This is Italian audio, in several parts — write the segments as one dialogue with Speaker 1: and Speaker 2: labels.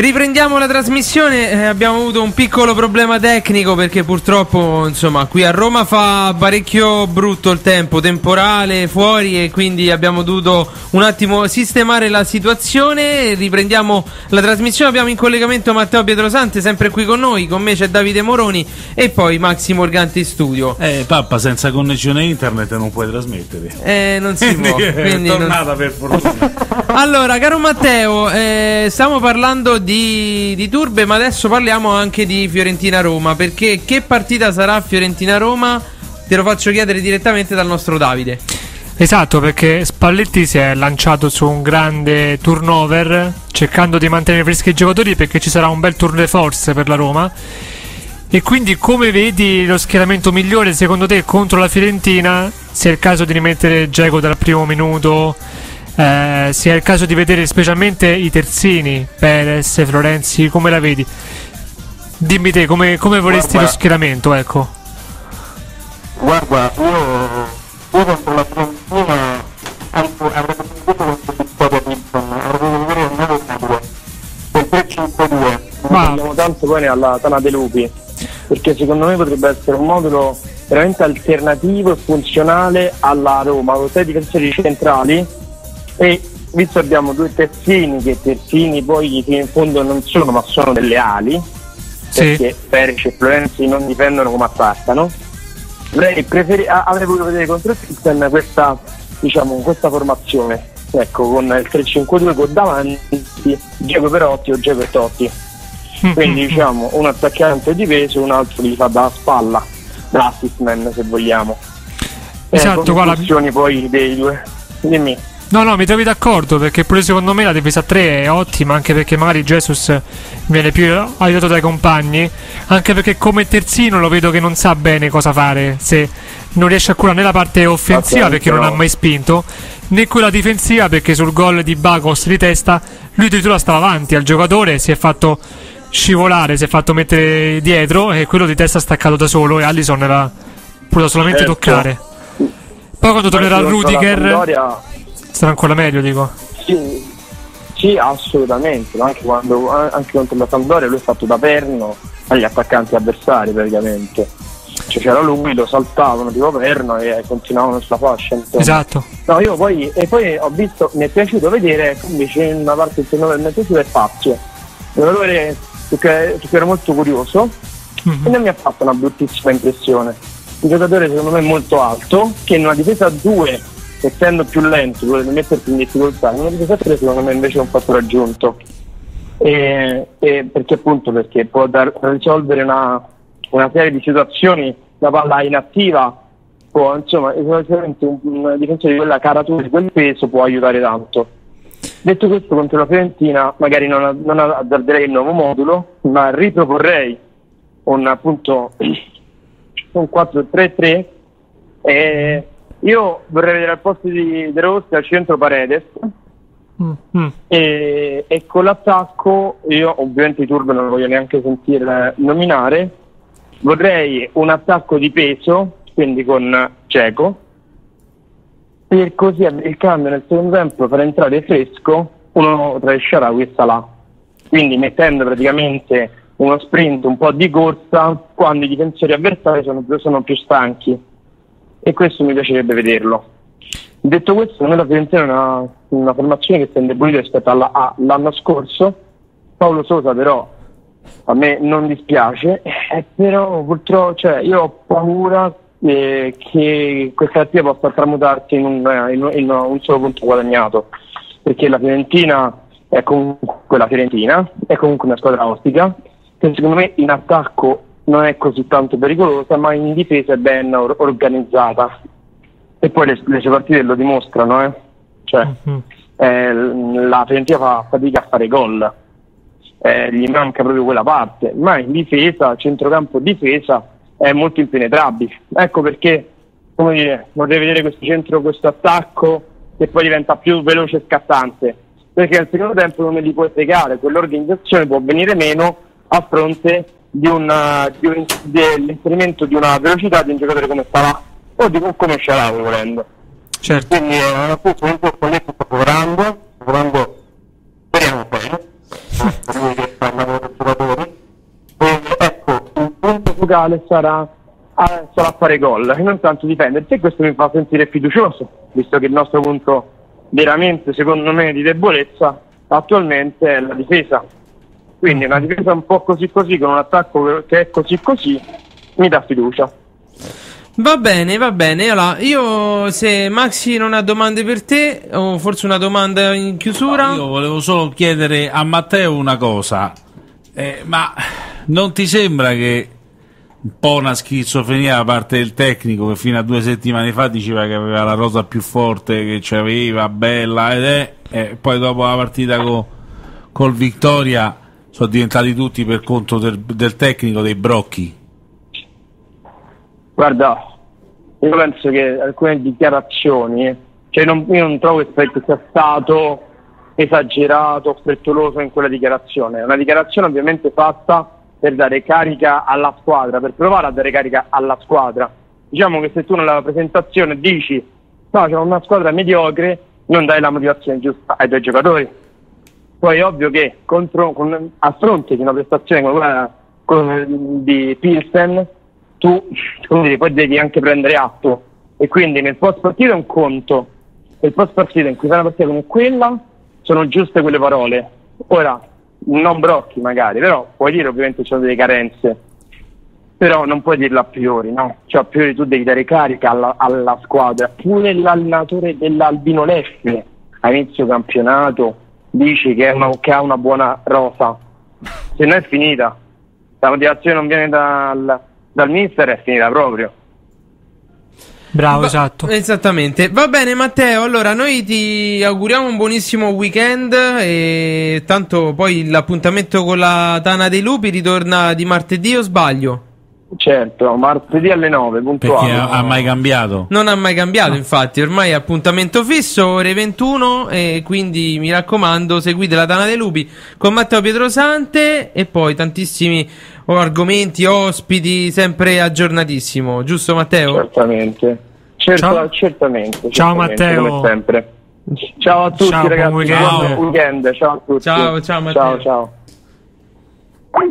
Speaker 1: Riprendiamo la trasmissione, eh, abbiamo avuto un piccolo problema tecnico perché purtroppo insomma qui a Roma fa parecchio brutto il tempo, temporale, fuori e quindi abbiamo dovuto un attimo sistemare la situazione, riprendiamo la trasmissione, abbiamo in collegamento Matteo Pietrosante sempre qui con noi, con me c'è Davide Moroni e poi Maxi Morganti in studio.
Speaker 2: Eh papà senza connessione internet non puoi trasmettere.
Speaker 1: Eh non si può, quindi
Speaker 2: è tornata
Speaker 1: non...
Speaker 2: per fortuna.
Speaker 1: Allora caro Matteo, eh, stiamo parlando di, di turbe, ma adesso parliamo anche di Fiorentina-Roma. Perché che partita sarà Fiorentina-Roma? Te lo faccio chiedere direttamente dal nostro Davide.
Speaker 3: Esatto, perché Spalletti si è lanciato su un grande turnover, cercando di mantenere freschi i giocatori perché ci sarà un bel tour de force per la Roma. E quindi come vedi lo schieramento migliore secondo te contro la Fiorentina? Se è il caso di rimettere Geco dal primo minuto, eh, sia il caso di vedere specialmente i terzini, Perez, Florenzi, come la vedi? Dimmi te come, come vorresti
Speaker 4: Guarda.
Speaker 3: lo schieramento, ecco.
Speaker 4: Guarda, io, io contro la Fiorentina avrei preferito contro Vittoria Wilson, avrei vedere il 9 2 del 3-5-2.
Speaker 3: Ma-
Speaker 4: Parliamo tanto poi alla Tana De Lupi, perché secondo me potrebbe essere un modulo veramente alternativo e funzionale alla Roma, con sei difensori centrali e visto che abbiamo due terzini, che terzini poi fino in fondo non sono ma sono delle ali,
Speaker 3: Sì.
Speaker 4: perché Peric e Florenzi non difendono come attaccano. Preferi- avrei voluto vedere contro Thyssen questa, diciamo, questa formazione, ecco, con il 3-5-2 con davanti Diego Perotti o Diego Totti. Quindi diciamo un attaccante di peso, un altro gli fa da spalla, da assist man se vogliamo.
Speaker 3: Esatto,
Speaker 4: con
Speaker 3: guarda-
Speaker 4: poi dei due. Dimmi.
Speaker 3: No, no, mi trovi d'accordo perché pure secondo me la difesa 3 è ottima, anche perché magari Jesus viene più aiutato dai compagni, anche perché come terzino lo vedo che non sa bene cosa fare, se non riesce a curare né la parte offensiva perché non ha mai spinto, né quella difensiva perché sul gol di Bagos di testa lui addirittura stava avanti al giocatore, si è fatto scivolare, si è fatto mettere dietro e quello di testa ha staccato da solo e Allison era potuto solamente
Speaker 4: Certo.
Speaker 3: toccare. Poi quando tornerà Rudiger sarà ancora meglio, dico.
Speaker 4: Sì, sì, assolutamente, anche, quando, anche contro la Sampdoria lui è fatto da perno agli attaccanti avversari praticamente. Cioè c'era lui, lo saltavano tipo perno e continuavano sulla fascia. insomma.
Speaker 3: Esatto.
Speaker 4: No, io poi, e poi ho visto, mi è piaciuto vedere invece in una parte del turno del mezzo è Fazio. Un ero molto curioso
Speaker 3: Mhm.
Speaker 4: e non mi ha fatto una bruttissima impressione. Un giocatore secondo me molto alto, che in una difesa a 2, essendo più lento, vuole mettersi in difficoltà, a 3 secondo me invece è un fattore aggiunto. E, e perché appunto perché può dar- risolvere una, una serie di situazioni, la palla inattiva, può, insomma, sicuramente un, un difensore di quella caratura, di quel peso può aiutare tanto. Detto questo, contro la Fiorentina magari non, non azzarderei il nuovo modulo, ma riproporrei un appunto un 4-3-3 e io vorrei vedere al posto di De Rossi al centro Paredes.
Speaker 3: Mm, mm.
Speaker 4: e, e con l'attacco io ovviamente i turbo non lo voglio neanche sentire nominare vorrei un attacco di peso quindi con Ceco per così il cambio nel secondo tempo far entrare fresco uno tra Sharawi e Salah. Quindi mettendo praticamente uno sprint un po' di corsa quando i difensori avversari sono, sono più stanchi e questo mi piacerebbe vederlo. Detto questo, me la Fiorentina è una, una formazione che si è indebolita rispetto alla- all'anno scorso. Paolo Sosa però a me non dispiace, eh, però purtroppo cioè, io ho paura eh, che questa partita possa tramutarsi in un, eh, in in un solo punto guadagnato, perché la Fiorentina è comunque la Fiorentina, è comunque una squadra ostica, che secondo me in attacco non è così tanto pericolosa, ma in difesa è ben or- organizzata. E poi le, le sue partite lo dimostrano, eh. Cioè,
Speaker 3: Mhm.
Speaker 4: eh, la Fiorentina fa fatica a fare gol, eh, gli manca proprio quella parte, ma in difesa, centrocampo difesa, è molto impenetrabile. Ecco perché, come dire, vorrei vedere questo centro, questo attacco che poi diventa più veloce e scattante, perché al secondo tempo non me li puoi spiegare, quell'organizzazione può venire meno a fronte di una, di un, eh, dell'inserimento di una velocità di un giocatore come Salah o di come Sharawi volendo.
Speaker 3: Certo.
Speaker 4: Quindi eh, è una cosa un po' che sta lavorando, lavorando speriamo bene, eh, che sta lavorando giocatori. E ecco, il punto focale sarà sarà fare gol e non tanto difendersi e questo mi fa sentire fiducioso, visto che il nostro punto veramente, secondo me, di debolezza attualmente è la difesa quindi una difesa un po' così così con un attacco che è così così mi dà fiducia.
Speaker 1: Va bene, va bene. Allora, io se Maxi non ha domande per te, o forse una domanda in chiusura.
Speaker 2: No, io volevo solo chiedere a Matteo una cosa. Eh, ma non ti sembra che un po' una schizofrenia da parte del tecnico che fino a due settimane fa diceva che aveva la rosa più forte che c'aveva, bella ed è, e poi dopo la partita co, col Victoria sono diventati tutti per conto del, del tecnico dei brocchi.
Speaker 4: Guarda, io penso che alcune dichiarazioni, cioè non, io non trovo che sia stato esagerato, frettoloso in quella dichiarazione. È una dichiarazione ovviamente fatta per dare carica alla squadra, per provare a dare carica alla squadra. Diciamo che se tu nella presentazione dici no, c'è una squadra mediocre, non dai la motivazione giusta ai tuoi giocatori. Poi è ovvio che contro, con, a fronte di una prestazione come quella con, di Pilsen, tu dire, poi devi anche prendere atto. E quindi nel post partita è un conto, nel post partita in cui fai una partita come quella, sono giuste quelle parole. Ora, non brocchi magari, però puoi dire ovviamente ci sono delle carenze, però non puoi dirlo a priori, no? Cioè a priori tu devi dare carica alla, alla squadra, pure l'allenatore dell'Albino Leffe a inizio campionato dice che, una, che ha una buona rosa, se no è finita, la motivazione non viene dal, dal mister è finita proprio.
Speaker 3: Bravo,
Speaker 1: Va-
Speaker 3: esatto.
Speaker 1: Esattamente. Va bene, Matteo. Allora, noi ti auguriamo un buonissimo weekend. E tanto poi l'appuntamento con la Tana dei Lupi ritorna di martedì o sbaglio?
Speaker 4: Certo, martedì alle 9,
Speaker 2: Perché
Speaker 4: puntuale.
Speaker 2: ha, ha mai cambiato?
Speaker 1: Non ha mai cambiato, infatti, ormai è appuntamento fisso, ore 21 e quindi mi raccomando, seguite la Tana dei Lupi con Matteo Pietrosante e poi tantissimi argomenti, ospiti, sempre aggiornatissimo, giusto Matteo?
Speaker 4: Certamente. Certo-
Speaker 3: Ciao.
Speaker 4: Certamente.
Speaker 3: Ciao,
Speaker 4: certamente,
Speaker 3: Matteo.
Speaker 4: Come sempre. Ciao a tutti
Speaker 3: Ciao, buon
Speaker 4: ragazzi,
Speaker 3: weekend.
Speaker 4: buon weekend. Ciao a tutti.
Speaker 1: Ciao, ciao, Matteo.
Speaker 4: Ciao, ciao.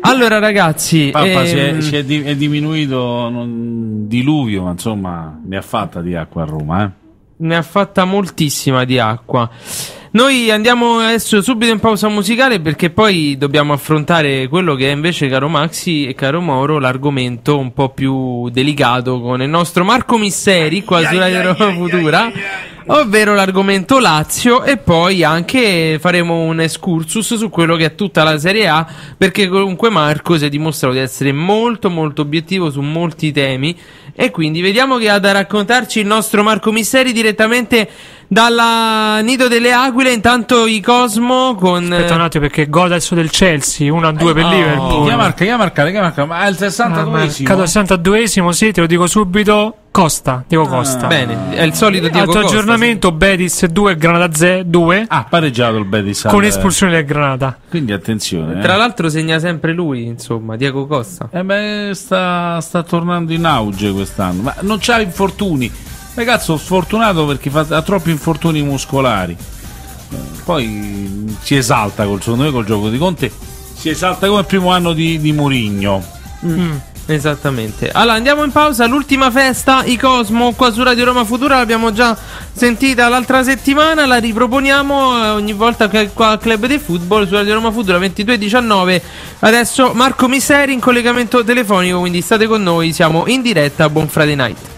Speaker 1: Allora ragazzi,
Speaker 2: è,
Speaker 1: ehm,
Speaker 2: si è di- è diminuito non, diluvio, ma insomma ne ha fatta di acqua a Roma. Eh?
Speaker 1: ne ha fatta moltissima di acqua. Noi andiamo adesso subito in pausa musicale perché poi dobbiamo affrontare quello che è invece, caro Maxi e caro Moro, l'argomento un po' più delicato con il nostro Marco Misseri qua su Radio Roma Futura, ovvero l'argomento Lazio e poi anche faremo un excursus su quello che è tutta la Serie A perché comunque Marco si è dimostrato di essere molto molto obiettivo su molti temi e quindi vediamo che ha da raccontarci il nostro Marco Misseri direttamente dalla Nido delle Aquile. Intanto i Cosmo con.
Speaker 3: Aspetta un attimo perché gol adesso del Chelsea 1 a 2 per
Speaker 2: Oh,
Speaker 3: Liverpool.
Speaker 2: Ha marca, marcato, chi ha marcato? Ma è il
Speaker 3: Ah,
Speaker 2: 62esimo.
Speaker 3: Cado al 62esimo, sì, te lo dico subito. Costa, Diego Costa.
Speaker 1: Bene, è il solito Diego
Speaker 3: Altro
Speaker 1: Costa,
Speaker 3: aggiornamento, Betis 2, Granada 0 2
Speaker 2: Ah, pareggiato il Betis.
Speaker 3: con espulsione del Granada.
Speaker 2: Quindi attenzione.
Speaker 1: sì.
Speaker 2: eh.
Speaker 1: Tra l'altro segna sempre lui, insomma, Diego Costa.
Speaker 2: Eh beh, sta, sta tornando in auge quest'anno. Ma non c'ha infortuni. Ragazzo, sfortunato perché fa, ha troppi infortuni muscolari. Eh, Poi si esalta col, secondo me col gioco di Conte. Si esalta come il primo anno di, di Murigno.
Speaker 3: Mm.
Speaker 1: Esattamente. Allora andiamo in pausa. L'ultima festa, i Cosmo, qua su Radio Roma Futura. L'abbiamo già sentita l'altra settimana. La riproponiamo eh, ogni volta che qua al Club di Football su Radio Roma Futura 22-19. Adesso Marco Miseri in collegamento telefonico. Quindi state con noi. Siamo in diretta. Buon Friday night.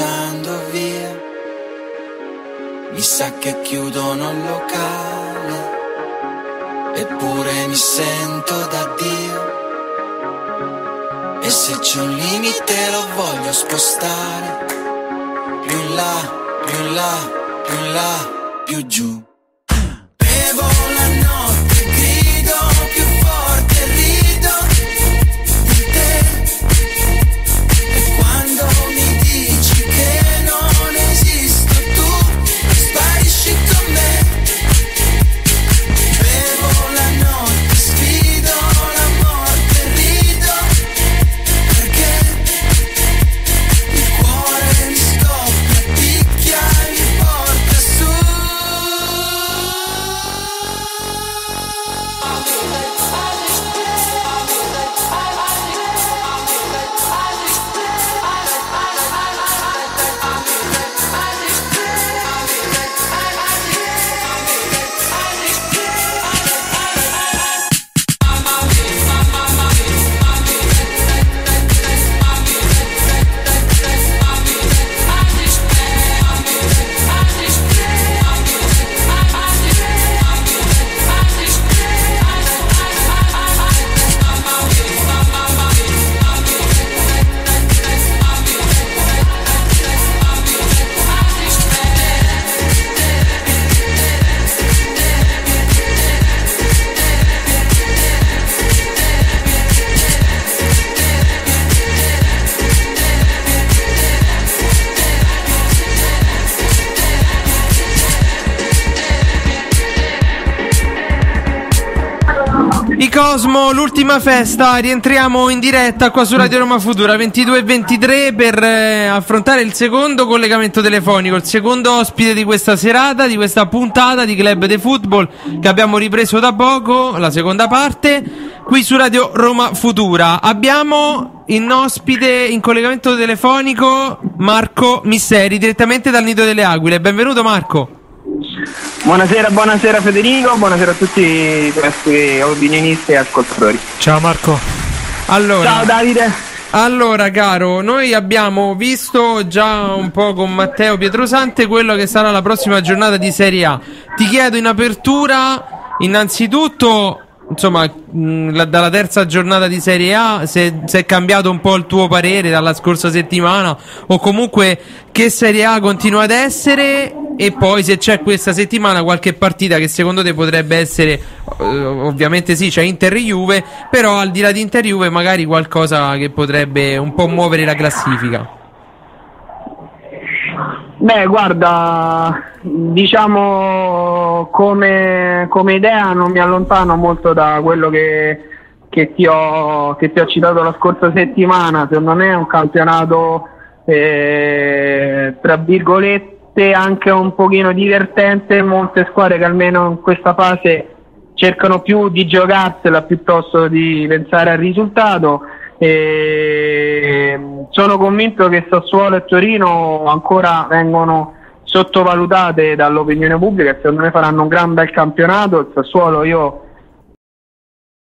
Speaker 5: marciando via. Mi sa che chiudono il locale, eppure mi sento da Dio. E se c'è un limite lo voglio spostare, più in là, più in là, più in là, più giù. Bevo
Speaker 1: I Cosmo, l'ultima festa, rientriamo in diretta qua su Radio Roma Futura 22 e 23 per eh, affrontare il secondo collegamento telefonico, il secondo ospite di questa serata, di questa puntata di Club de Football che abbiamo ripreso da poco, la seconda parte, qui su Radio Roma Futura. Abbiamo in ospite in collegamento telefonico Marco Misseri direttamente dal Nido delle Aquile. Benvenuto Marco.
Speaker 6: Buonasera, buonasera Federico, buonasera a tutti i nostri opinionisti e ascoltatori.
Speaker 7: Ciao Marco.
Speaker 1: Allora,
Speaker 6: Ciao Davide.
Speaker 1: Allora, caro, noi abbiamo visto già un po' con Matteo Pietrosante quello che sarà la prossima giornata di Serie A. Ti chiedo in apertura, innanzitutto, insomma, la- dalla terza giornata di Serie A, se, se è cambiato un po' il tuo parere dalla scorsa settimana, o comunque che Serie A continua ad essere, e poi se c'è questa settimana qualche partita che secondo te potrebbe essere, eh, ovviamente sì, c'è Inter e Juve, però al di là di Inter e Juve magari qualcosa che potrebbe un po' muovere la classifica.
Speaker 6: Beh, guarda, diciamo come, come idea non mi allontano molto da quello che, che ti ho, che ti ho citato la scorsa settimana. Secondo me è un campionato, eh, tra virgolette, anche un pochino divertente. Molte squadre che almeno in questa fase cercano più di giocarsela piuttosto di pensare al risultato. E sono convinto che Sassuolo e Torino ancora vengono sottovalutate dall'opinione pubblica e secondo me faranno un gran bel campionato. Sassuolo io